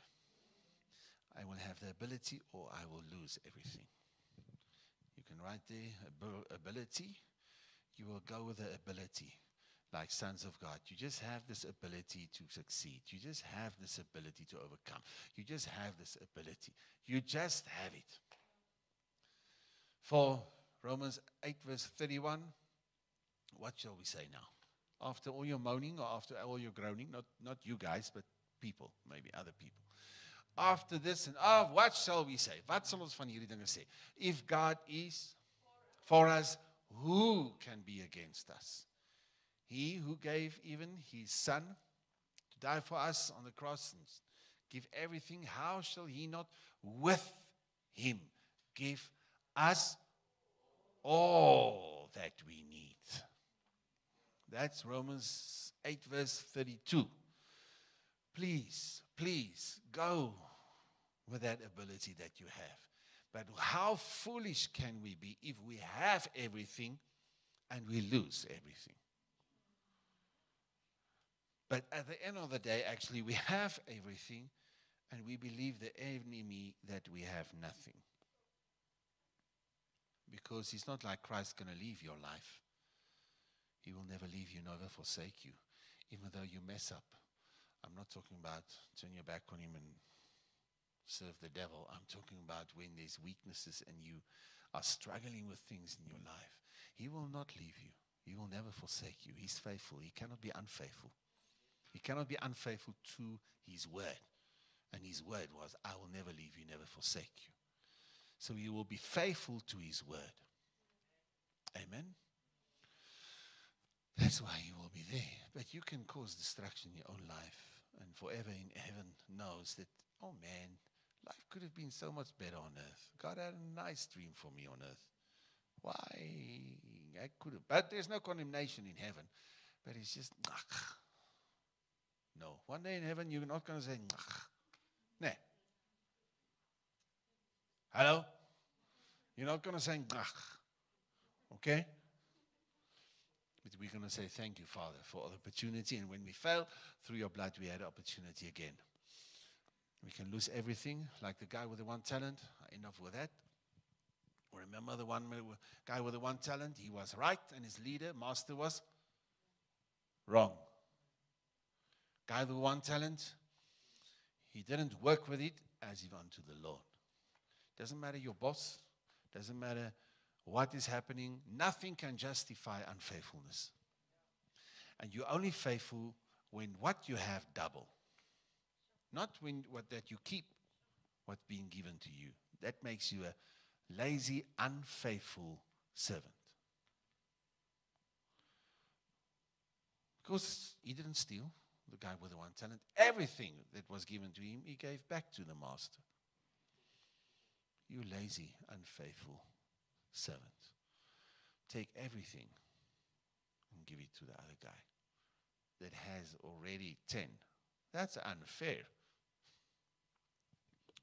I will have the ability or I will lose everything. You can write there ability. You will go with the ability like sons of God. You just have this ability to succeed. You just have this ability to overcome. You just have this ability. You just have it. For Romans 8, verse 31, what shall we say now? After all your moaning or after all your groaning, not, not you guys, but people, maybe other people. After this and of what shall we say? Wat sal ons van hierdie dinge sê? If God is for us, who can be against us? He who gave even his son to die for us on the cross and give everything, how shall he not with him give us all that we need? That's Romans 8, verse 32. Please, please go with that ability that you have. But how foolish can we be if we have everything and we lose everything? But at the end of the day, actually, we have everything and we believe the enemy that we have nothing. Because it's not like Christ's going to leave your life. He will never leave you, never forsake you, even though you mess up. I'm not talking about turn your back on him and serve the devil. I'm talking about when there's weaknesses and you are struggling with things in your life. He will not leave you. He will never forsake you. He's faithful. He cannot be unfaithful. He cannot be unfaithful to his word. And his word was, I will never leave you, never forsake you. So he will be faithful to his word. Amen. That's why he will be there. But you can cause destruction in your own life, and forever in heaven knows that, oh man, life could have been so much better on earth. God had a nice dream for me on earth. Why? I could have, but there's no condemnation in heaven. But it's just, ugh. No. One day in heaven, you're not going to say, nah. Hello? You're not going to say, ugh. Okay? But we're going to say, Thank you, Father, for the opportunity. And when we fell, through your blood, we had opportunity again. We can lose everything, like the guy with the one talent. Enough with that. Remember the one guy with the one talent? He was right, and his leader, master, was wrong. Guy with one talent, he didn't work with it as if unto the Lord. Doesn't matter your boss, doesn't matter what is happening, nothing can justify unfaithfulness. And you're only faithful when what you have double. Not when what that you keep what's being given to you. That makes you a lazy, unfaithful servant. Because he didn't steal, the guy with the one talent. Everything that was given to him, he gave back to the master. You lazy, unfaithful servant. Take everything and give it to the other guy that has already 10. That's unfair.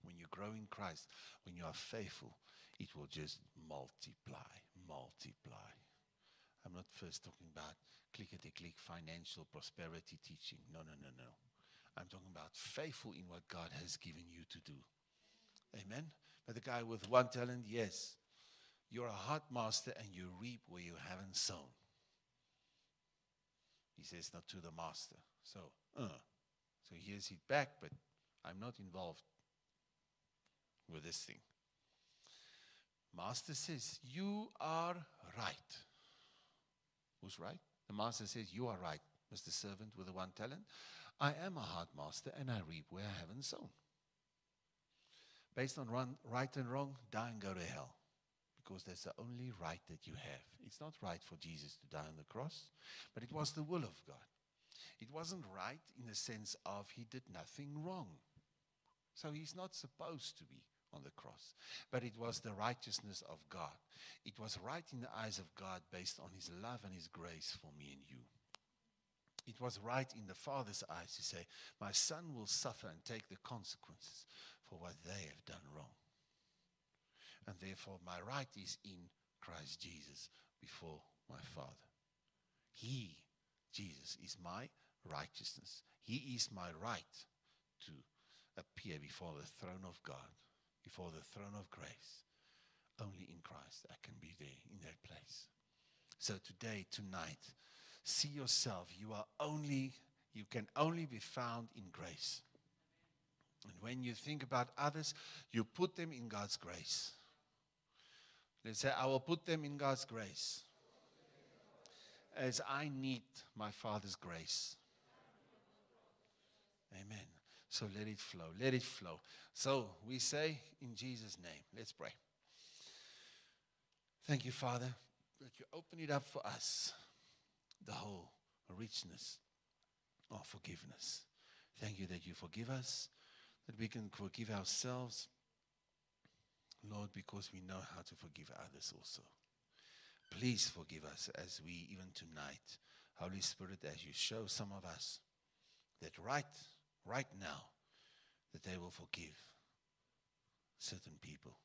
When you grow in Christ, when you are faithful, it will just multiply, multiply. I'm not first talking about clickety click financial prosperity teaching. No, no, no, no. I'm talking about faithful in what God has given you to do. Amen. But the guy with one talent, yes, you're a hard master and you reap where you haven't sown. He says, not to the master. So, uh, so here's it back, but I'm not involved with this thing. Master says, You are right. Who's right? The master says, You are right, Mr. Servant with the one talent. I am a hard master and I reap where I haven't sown. Based on run, right and wrong, die and go to hell. Because that's the only right that you have. It's not right for Jesus to die on the cross, but it was the will of God. It wasn't right in the sense of he did nothing wrong. So he's not supposed to be on the cross. But it was the righteousness of God. It was right in the eyes of God based on his love and his grace for me and you. It was right in the Father's eyes to say, My son will suffer and take the consequences for what they have done wrong. And therefore, my right is in Christ Jesus before my Father. He, Jesus, is my righteousness. He is my right to appear before the throne of God before the throne of grace. Only in Christ I can be there in that place. So today, tonight, see yourself. You are only, you can only be found in grace. And when you think about others, you put them in God's grace. Let's say, I will put them in God's grace as I need my Father's grace. Amen. So let it flow. Let it flow. So we say in Jesus' name, let's pray. Thank you, Father, that you open it up for us, the whole richness of forgiveness. Thank you that you forgive us, that we can forgive ourselves, Lord, because we know how to forgive others also. Please forgive us as we, even tonight, Holy Spirit, as you show some of us that right, right now, that they will forgive certain people.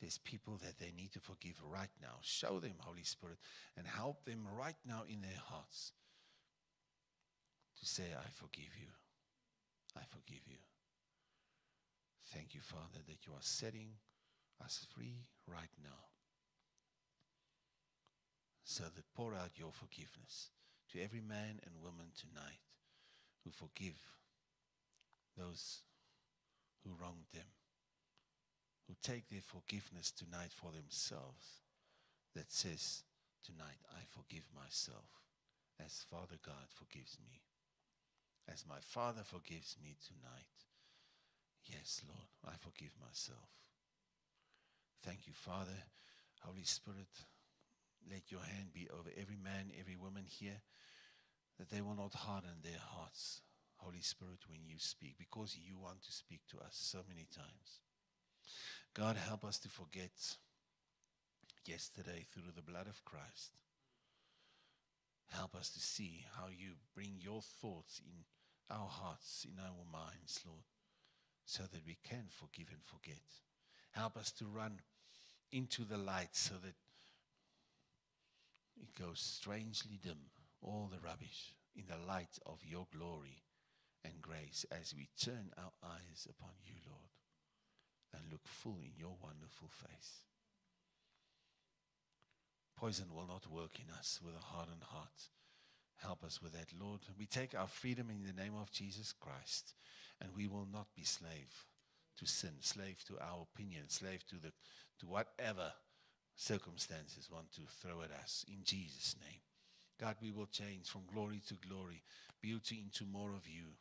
There's people that they need to forgive right now. Show them, Holy Spirit, and help them right now in their hearts to say, I forgive you. I forgive you. Thank you, Father, that you are setting us free right now. So that pour out your forgiveness to every man and woman tonight who forgive those who wronged them, who take their forgiveness tonight for themselves, that says, Tonight I forgive myself as Father God forgives me, as my Father forgives me tonight. Yes, Lord, I forgive myself. Thank you, Father. Holy Spirit, let your hand be over every man, every woman here, that they will not harden their hearts, Holy Spirit, when you speak, because you want to speak to us so many times. God, help us to forget yesterday through the blood of Christ. Help us to see how you bring your thoughts in our hearts, in our minds, Lord, so that we can forgive and forget. Help us to run into the light so that it goes strangely dim, all the rubbish, in the light of your glory and grace as we turn our eyes upon you, Lord, and look full in your wonderful face. Poison will not work in us with a hardened heart. Help us with that, Lord. We take our freedom in the name of Jesus Christ, and we will not be slave to sin, slave to our opinion, slave to the to whatever circumstances want to throw at us. In Jesus' name. God, we will change from glory to glory, beauty into more of you.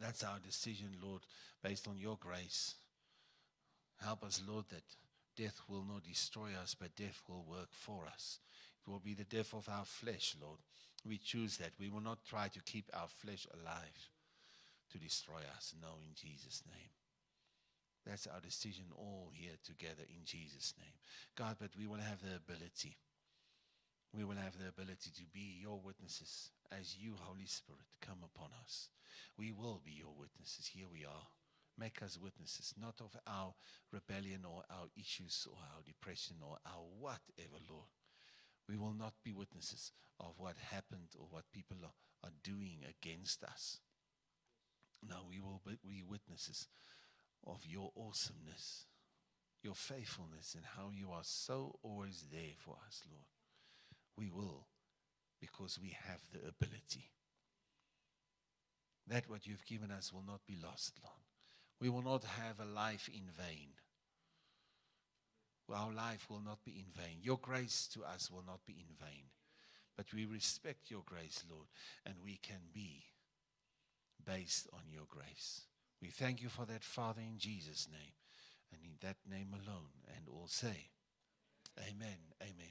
That's our decision, Lord, based on your grace. Help us, Lord, that death will not destroy us, but death will work for us. It will be the death of our flesh, Lord. We choose that. We will not try to keep our flesh alive to destroy us. No, in Jesus' name. That's our decision all here together in Jesus' name. God, but we will have the ability. We will have the ability to be your witnesses as you, Holy Spirit, come upon us. We will be your witnesses. Here we are. Make us witnesses, not of our rebellion or our issues or our depression or our whatever, Lord. We will not be witnesses of what happened or what people are, are doing against us. No, we will be witnesses of your awesomeness, your faithfulness, and how you are so always there for us, Lord. We will because we have the ability. That what you've given us will not be lost, Lord. We will not have a life in vain. Our life will not be in vain. Your grace to us will not be in vain. But we respect your grace, Lord, and we can be based on your grace. We thank you for that, Father, in Jesus' name, and in that name alone. And all say, Amen. Amen.